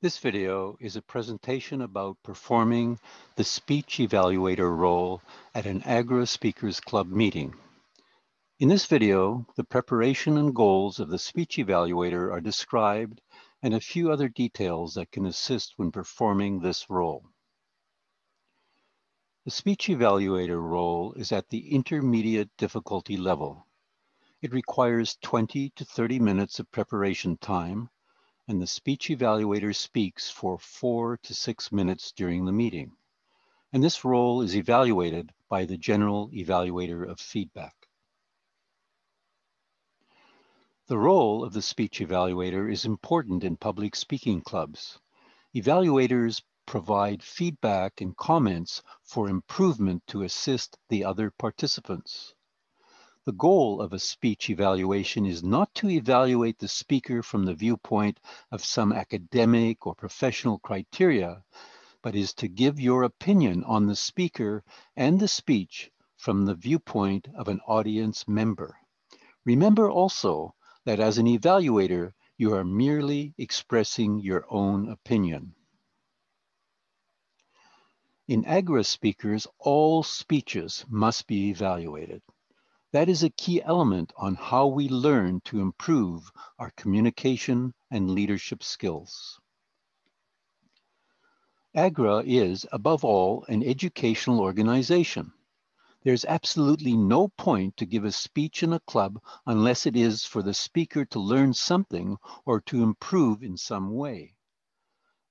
This video is a presentation about performing the speech evaluator role at an Agora Speakers Club meeting. In this video, the preparation and goals of the speech evaluator are described and a few other details that can assist when performing this role. The speech evaluator role is at the intermediate difficulty level. It requires 20 to 30 minutes of preparation time and the speech evaluator speaks for four to six minutes during the meeting. And this role is evaluated by the general evaluator of feedback. The role of the speech evaluator is important in public speaking clubs. Evaluators provide feedback and comments for improvement to assist the other participants. The goal of a speech evaluation is not to evaluate the speaker from the viewpoint of some academic or professional criteria, but is to give your opinion on the speaker and the speech from the viewpoint of an audience member. Remember also that as an evaluator, you are merely expressing your own opinion. In Agora speakers, all speeches must be evaluated. That is a key element on how we learn to improve our communication and leadership skills. Agora is, above all, an educational organization. There's absolutely no point to give a speech in a club unless it is for the speaker to learn something or to improve in some way.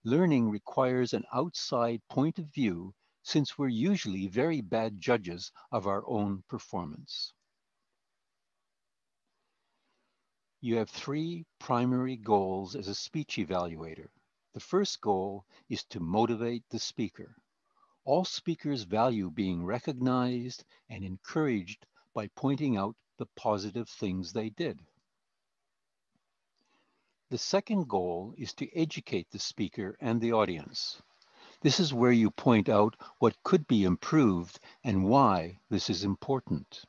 Learning requires an outside point of view since we're usually very bad judges of our own performance. You have three primary goals as a speech evaluator. The first goal is to motivate the speaker. All speakers value being recognized and encouraged by pointing out the positive things they did. The second goal is to educate the speaker and the audience. This is where you point out what could be improved and why this is important.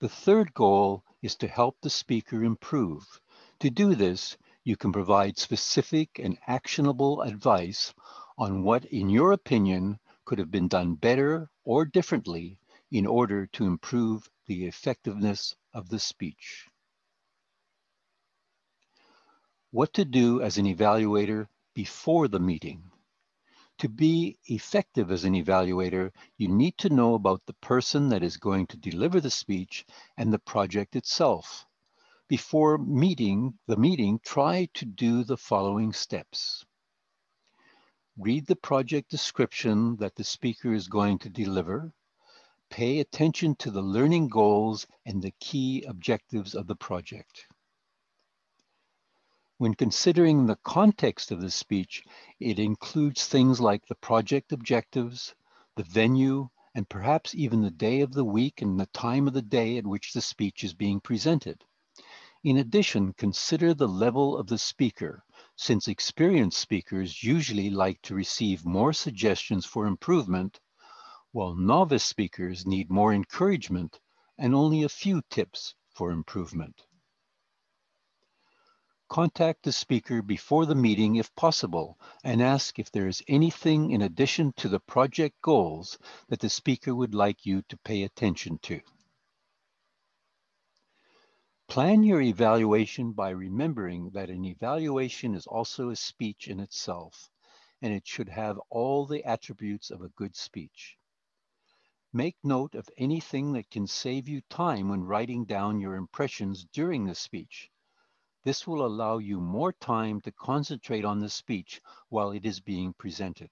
The third goal is to help the speaker improve. To do this, you can provide specific and actionable advice on what, in your opinion, could have been done better or differently in order to improve the effectiveness of the speech. What to do as an evaluator before the meeting. To be effective as an evaluator, you need to know about the person that is going to deliver the speech and the project itself. Before meeting the meeting, try to do the following steps. Read the project description that the speaker is going to deliver. Pay attention to the learning goals and the key objectives of the project. When considering the context of the speech, it includes things like the project objectives, the venue, and perhaps even the day of the week and the time of the day at which the speech is being presented. In addition, consider the level of the speaker, since experienced speakers usually like to receive more suggestions for improvement, while novice speakers need more encouragement and only a few tips for improvement. Contact the speaker before the meeting if possible and ask if there is anything in addition to the project goals that the speaker would like you to pay attention to. Plan your evaluation by remembering that an evaluation is also a speech in itself, and it should have all the attributes of a good speech. Make note of anything that can save you time when writing down your impressions during the speech. This will allow you more time to concentrate on the speech while it is being presented.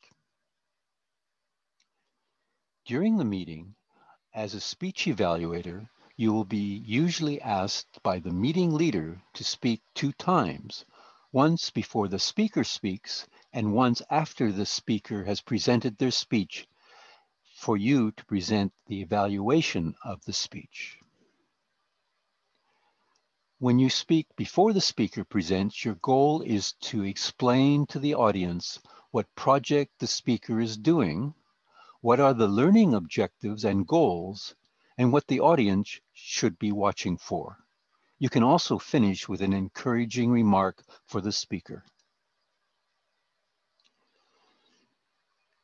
During the meeting, as a speech evaluator, you will be usually asked by the meeting leader to speak two times, once before the speaker speaks and once after the speaker has presented their speech for you to present the evaluation of the speech. When you speak before the speaker presents, your goal is to explain to the audience what project the speaker is doing, what are the learning objectives and goals, and what the audience should be watching for. You can also finish with an encouraging remark for the speaker.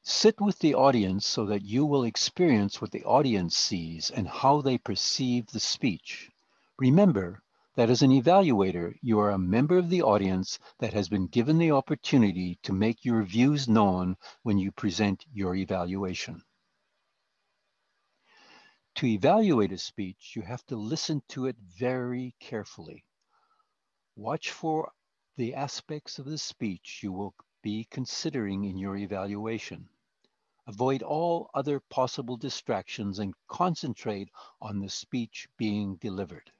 Sit with the audience so that you will experience what the audience sees and how they perceive the speech. Remember that as an evaluator, you are a member of the audience that has been given the opportunity to make your views known when you present your evaluation. To evaluate a speech, you have to listen to it very carefully. Watch for the aspects of the speech you will be considering in your evaluation. Avoid all other possible distractions and concentrate on the speech being delivered.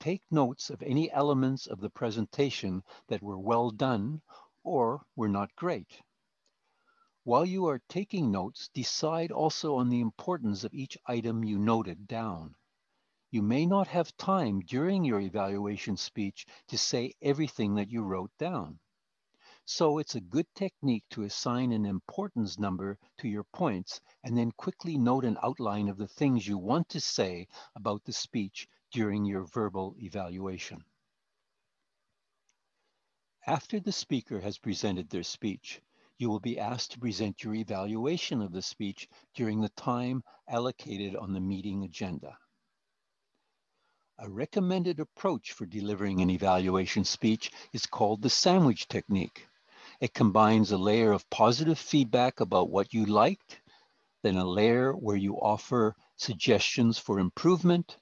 Take notes of any elements of the presentation that were well done or were not great. While you are taking notes, decide also on the importance of each item you noted down. You may not have time during your evaluation speech to say everything that you wrote down. So it's a good technique to assign an importance number to your points and then quickly note an outline of the things you want to say about the speech during your verbal evaluation. After the speaker has presented their speech, you will be asked to present your evaluation of the speech during the time allocated on the meeting agenda. A recommended approach for delivering an evaluation speech is called the sandwich technique. It combines a layer of positive feedback about what you liked, then a layer where you offer suggestions for improvement,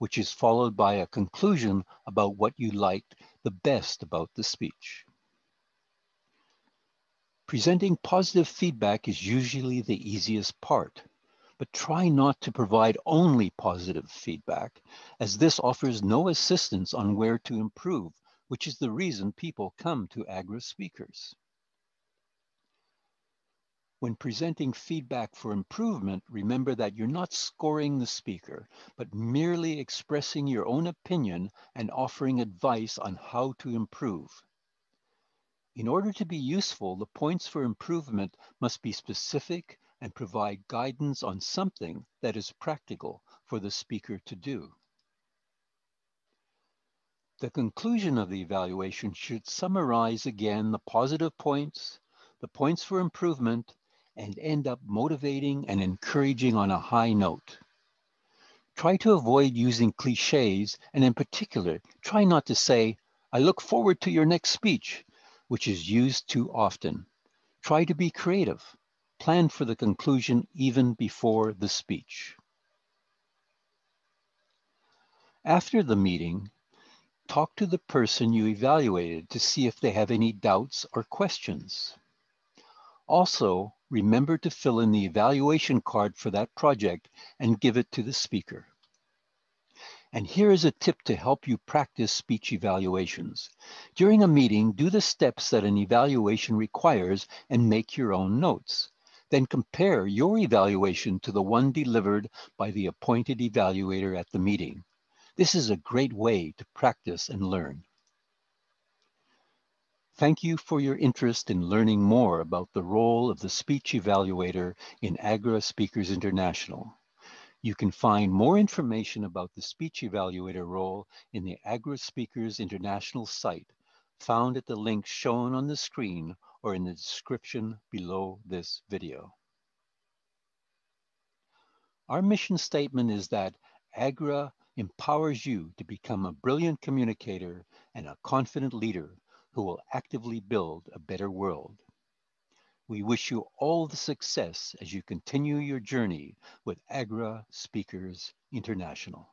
which is followed by a conclusion about what you liked the best about the speech. Presenting positive feedback is usually the easiest part but try not to provide only positive feedback, as this offers no assistance on where to improve, which is the reason people come to Agora speakers. When presenting feedback for improvement, remember that you're not scoring the speaker, but merely expressing your own opinion and offering advice on how to improve. In order to be useful, the points for improvement must be specific and provide guidance on something that is practical for the speaker to do. The conclusion of the evaluation should summarize again the positive points, the points for improvement, and end up motivating and encouraging on a high note. Try to avoid using cliches, and in particular, try not to say, I look forward to your next speech, which is used too often. Try to be creative plan for the conclusion even before the speech. After the meeting, talk to the person you evaluated to see if they have any doubts or questions. Also, remember to fill in the evaluation card for that project and give it to the speaker. And here is a tip to help you practice speech evaluations. During a meeting, do the steps that an evaluation requires and make your own notes. Then compare your evaluation to the one delivered by the appointed evaluator at the meeting. This is a great way to practice and learn. Thank you for your interest in learning more about the role of the speech evaluator in Agora Speakers International. You can find more information about the speech evaluator role in the Agora Speakers International site, found at the link shown on the screen or in the description below this video. Our mission statement is that Agora empowers you to become a brilliant communicator and a confident leader who will actively build a better world. We wish you all the success as you continue your journey with Agora Speakers International.